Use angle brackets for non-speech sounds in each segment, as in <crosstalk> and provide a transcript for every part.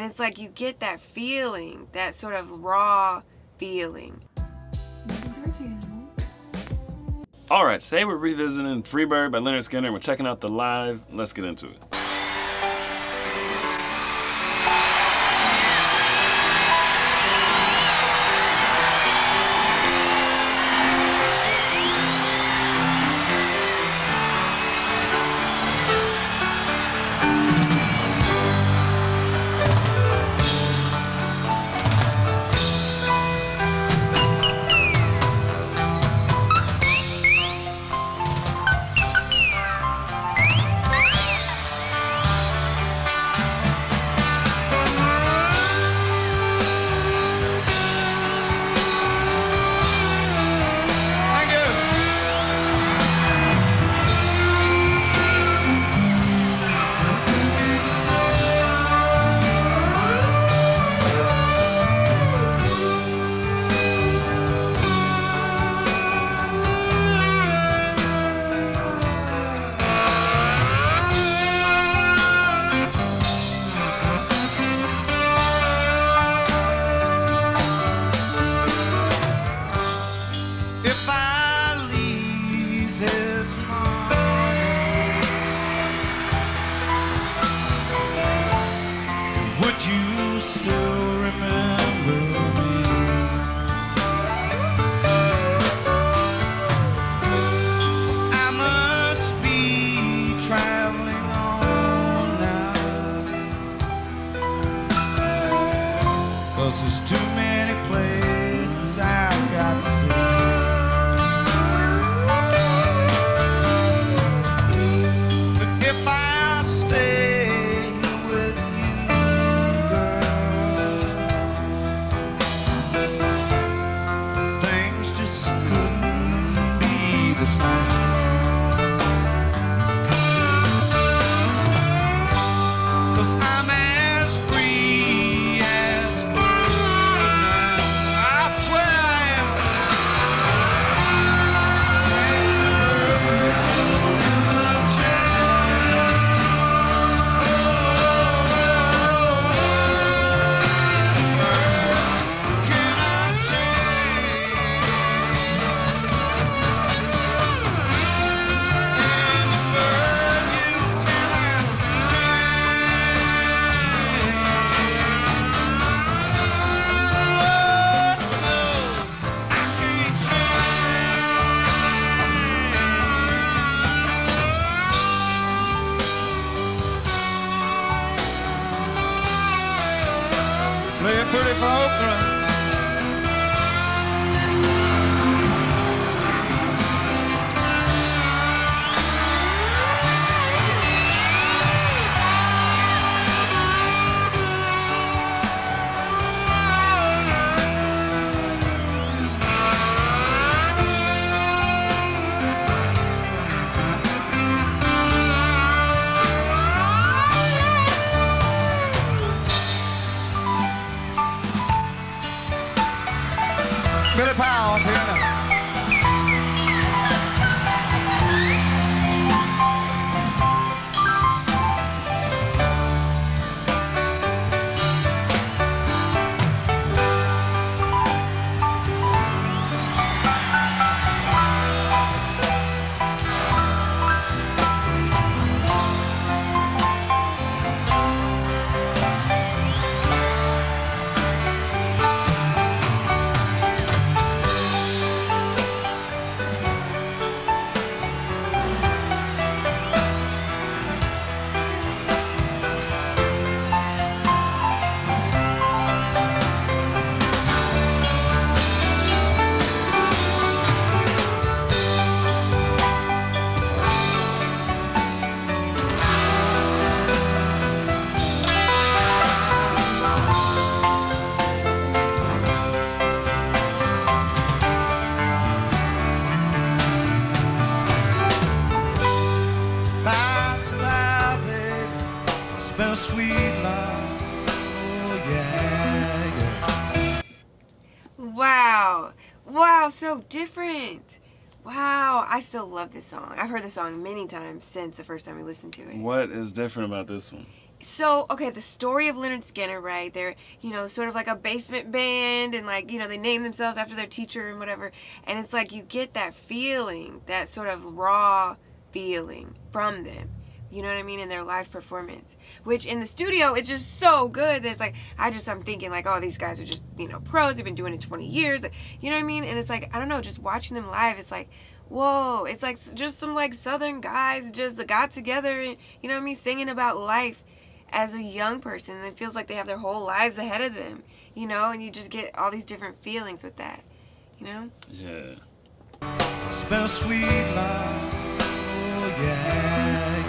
And it's like you get that feeling, that sort of raw feeling. Alright, today we're revisiting Freebird by Lynyrd Skynyrd. We're checking out the live. Let's get into it. else is too many. Billy Powell piano. Wow. Wow, so different. Wow, I still love this song. I've heard this song many times since the first time we listened to it. What is different about this one? So, okay, the story of Lynyrd Skynyrd, right? They're, you know, sort of like a basement band and like, you know, they name themselves after their teacher and whatever. And it's like you get that feeling, that sort of raw feeling from them you know what i mean? In their live performance. Which in the studio is just so good there's like i just i'm thinking like oh these guys are just you know pros. They've been doing it 20 years. Like, you know what i mean? And it's like i don't know just watching them live it's like whoa. It's like just some like southern guys just got together and you know what i mean singing about life as a young person. And it feels like they have their whole lives ahead of them you know? And you just get all these different feelings with that you know? Yeah. Spent a sweet life, oh yeah, yeah.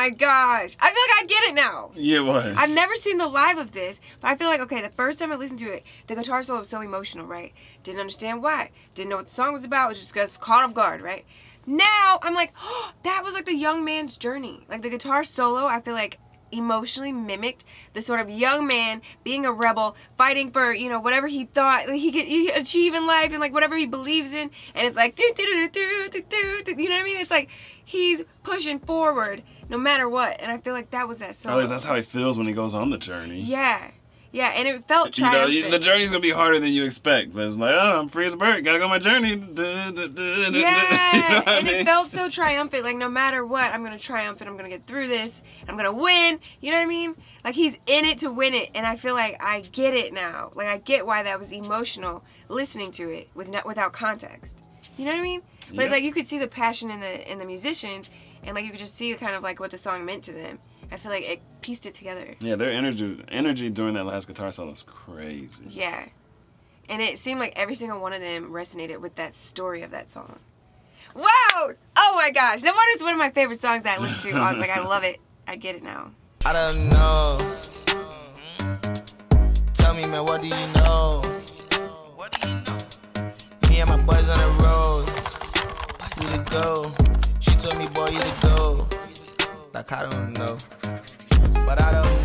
My gosh. I feel like I get it now. Yeah, what? I've never seen the live of this, but I feel like okay, the first time I listened to it, the guitar solo was so emotional, right? Didn't understand why. Didn't know what the song was about. Was just got caught off guard, right? Now I'm like, oh, <gasps> that was like the young man's journey. Like the guitar solo, I feel like emotionally mimicked the sort of young man being a rebel, fighting for you know whatever he thought he could, he achieve in life and like whatever he believes in, and it's like do do do do do do. You know what I mean? It's like he's pushing forward no matter what, and I feel like that was that song. At least that's how he feels when he goes on the journey. Yeah. Yeah, and it felt You know, you, the journey's gonna be harder than you expect, but it's like, oh, I'm free as a bird, gotta go on my journey. Du- du- du- yeah, you know what I and mean? it felt so triumphant. Like no matter what, I'm gonna triumph and I'm gonna get through this. I'm gonna win. You know what I mean? Like he's in it to win it, and I feel like I get it now. Like I get why that was emotional listening to it with no, without context. You know what I mean? But Yeah. it's like you could see the passion in the in the musicians, and like you could just see kind of like what the song meant to them. I feel like it pieced it together. Yeah, their energy energy during that last guitar solo was crazy. Yeah. And it seemed like every single one of them resonated with that story of that song. Wow! Oh my gosh. No wonder it's one of my favorite songs that I listen to. on- Like, I love it. I get it now. I don't know. Tell me, man, what do you know? What do you know? Me and my boys on the road. You to go. She told me, boy, you to go. Like, I don't know. But I don't